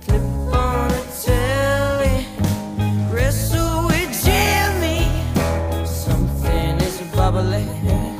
Flip on a telly. Something is bubbling